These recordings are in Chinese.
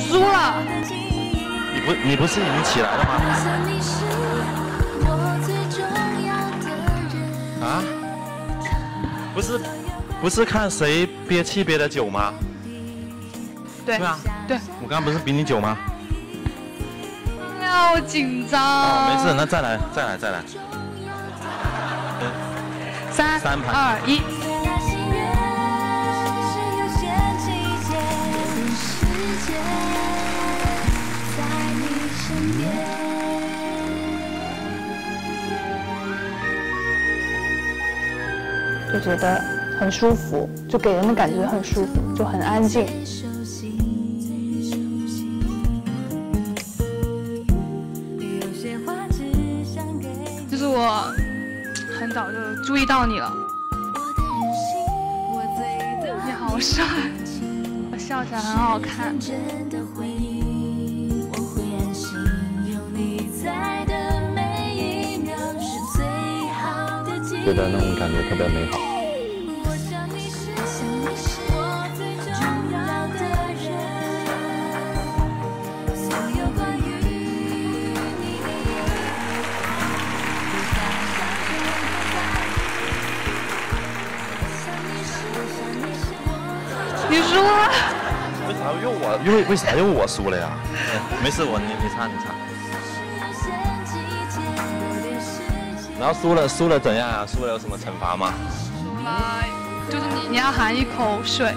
输了。你不你不是已经起来了吗？我想你是我最重要的人。啊？不是不是看谁憋气憋的久吗？对对啊，对，我刚刚不是比你久吗？哎呀，我紧张。哦，没事，那再来再来再来。三三盘二一，最爱心愿是有限季节，全世界在你身边。就觉得很舒服，就给人的感觉很舒服，就很安静。最熟悉，有些话只想给你就是我很早就注意到你了，我的任性，我最懂你好帅，我笑起来很好看。真的回应，我会安心。有你在的每一秒是最好的记忆。觉得那种感觉特别美好。你是，我想你是我最你输了，为啥又我又为啥又我输了呀？没事，我你你唱你擦。有限季节，我的世界。然后输了输了怎样啊？输了有什么惩罚吗？输了，就是你你要含一口水。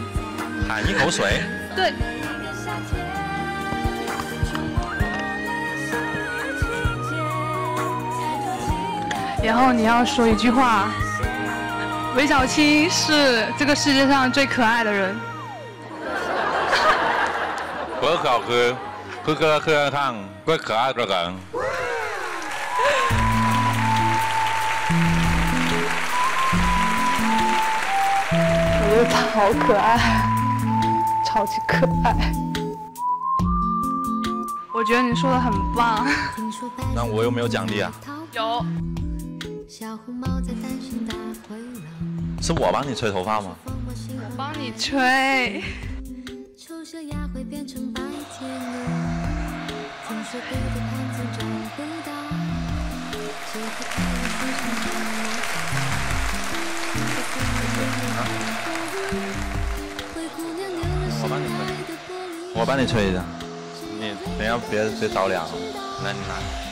喊一口水。对，然后你要说一句话，韦小青是这个世界上最可爱的人。我要考科科科科唱怪可爱的梗我觉得他好可爱超级可爱。我觉得你说的很棒。那我有没有奖励啊？有。小红帽在担心大回来是我帮你吹头发吗？我帮你吹。我帮你心吹我帮你吹一下。你等一下别别着凉。那，你拿。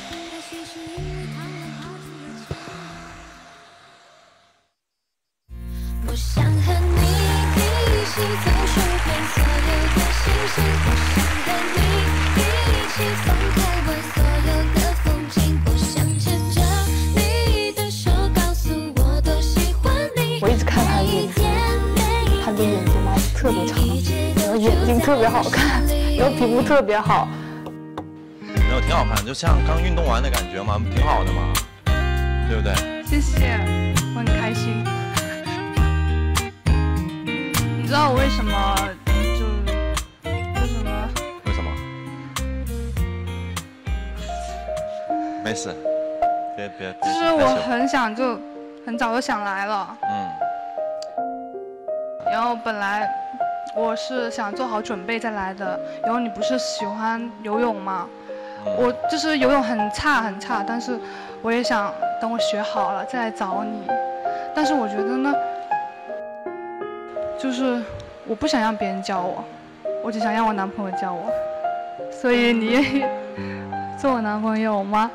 我一直看他的眼睛，他的眼睫毛特别长，然后眼睛特别好看，然后皮肤特别好。没有，挺好看，就像刚运动完的感觉嘛，挺好的嘛，对不对？谢谢，我很开心。知道我为什么就为什么？为什么？没事，别别别。就是我很想就很早就想来了，嗯，然后本来我是想做好准备再来的。然后你不是喜欢游泳吗？嗯我就是游泳很差很差，但是我也想等我学好了再来找你。但是我觉得呢，就是我不想让别人教我，我只想让我男朋友教我。所以你愿意 做我男朋友吗？